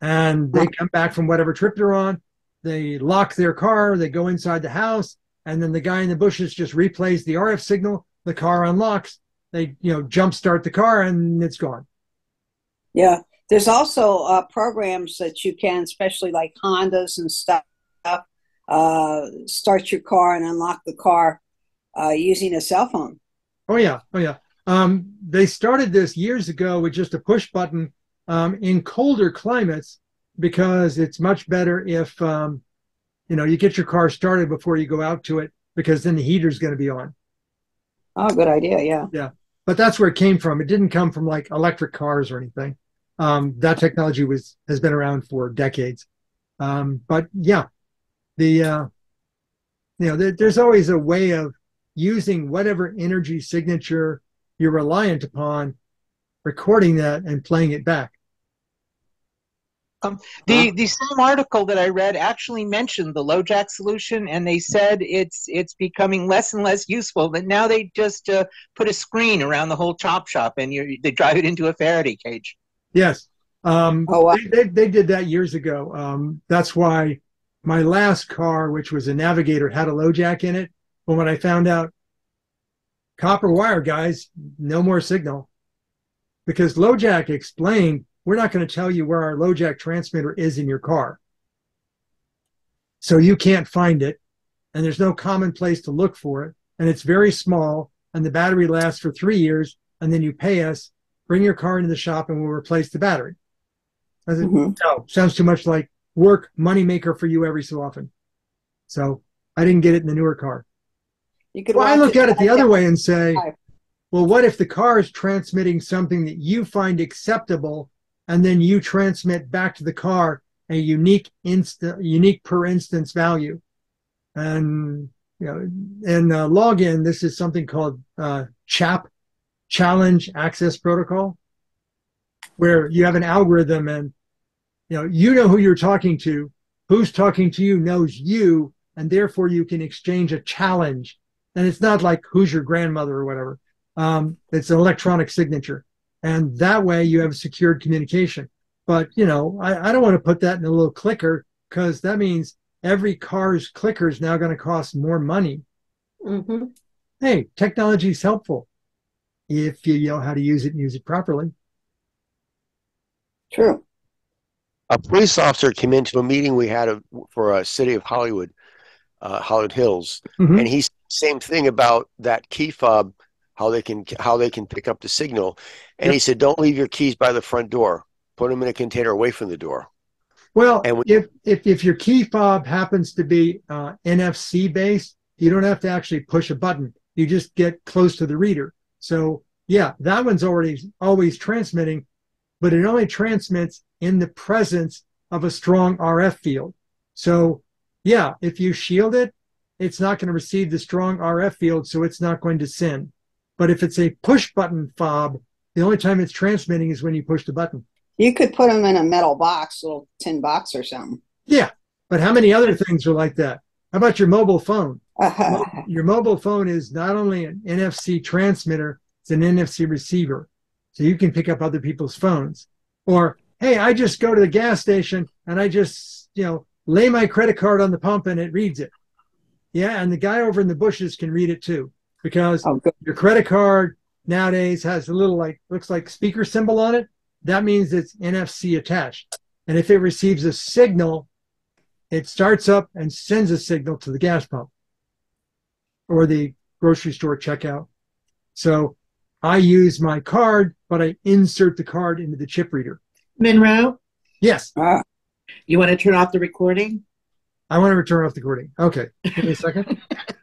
And they come back from whatever trip they're on, they lock their car, they go inside the house, and then the guy in the bushes just replays the RF signal, the car unlocks, they, you know, jump start the car and it's gone. Yeah. There's also uh, programs that you can, especially like Hondas and stuff, uh, start your car and unlock the car uh, using a cell phone. Oh yeah, oh yeah. Um, they started this years ago with just a push button um, in colder climates because it's much better if um, you know you get your car started before you go out to it because then the heater's going to be on. Oh, good idea. Yeah. Yeah, but that's where it came from. It didn't come from like electric cars or anything. Um, that technology was has been around for decades. Um, but yeah, the uh, you know there, there's always a way of using whatever energy signature you're reliant upon, recording that and playing it back. Um, the the same article that I read actually mentioned the LoJack solution, and they said it's it's becoming less and less useful. That now they just uh, put a screen around the whole chop shop, and you they drive it into a Faraday cage. Yes. Um, oh, wow. they, they, they, did that years ago. Um, that's why my last car, which was a Navigator, had a LoJack in it. But when I found out copper wire, guys, no more signal. Because LoJack explained, we're not going to tell you where our LoJack transmitter is in your car. So you can't find it. And there's no common place to look for it. And it's very small. And the battery lasts for three years. And then you pay us bring your car into the shop and we'll replace the battery. I said, mm-hmm. no, sounds too much like work moneymaker for you every so often. So I didn't get it in the newer car. You could well, I look at it the other way and say, well, what if the car is transmitting something that you find acceptable and then you transmit back to the car a unique instant, unique per instance value? And, you know, in uh, login, this is something called uh, CHAP, challenge access protocol where you have an algorithm and you know you know who you're talking to who's talking to you knows you and therefore you can exchange a challenge. And it's not like who's your grandmother or whatever. Um, it's an electronic signature. And that way you have secured communication. But you know i, I don't want to put that in a little clicker because that means every car's clicker is now going to cost more money. Mm-hmm. hey technology is helpful if you know how to use it and use it properly. True. A police officer came into a meeting we had a, for a city of Hollywood, uh, Hollywood Hills, mm-hmm. and he same thing about that key fob, how they can how they can pick up the signal. And yep. he said, don't leave your keys by the front door. Put them in a container away from the door. Well, and we, if, if if your key fob happens to be uh, NFC based, you don't have to actually push a button. You just get close to the reader. So yeah, that one's already always transmitting, but it only transmits in the presence of a strong RF field. So yeah, if you shield it, it's not going to receive the strong RF field, so it's not going to send. But if it's a push button fob, the only time it's transmitting is when you push the button. You could put them in a metal box, little tin box or something. Yeah, but how many other things are like that? How about your mobile phone? Uh-huh. your mobile phone is not only an NFC transmitter, it's an NFC receiver. So you can pick up other people's phones. Or, hey, I just go to the gas station and I just, you know, lay my credit card on the pump and it reads it. Yeah, and the guy over in the bushes can read it too because oh, your credit card nowadays has a little like looks like speaker symbol on it. That means it's NFC attached. And if it receives a signal, it starts up and sends a signal to the gas pump or the grocery store checkout. So I use my card, but I insert the card into the chip reader. Monroe? Yes. Uh, you want to turn off the recording? I want to turn off the recording. Okay. Give me a second.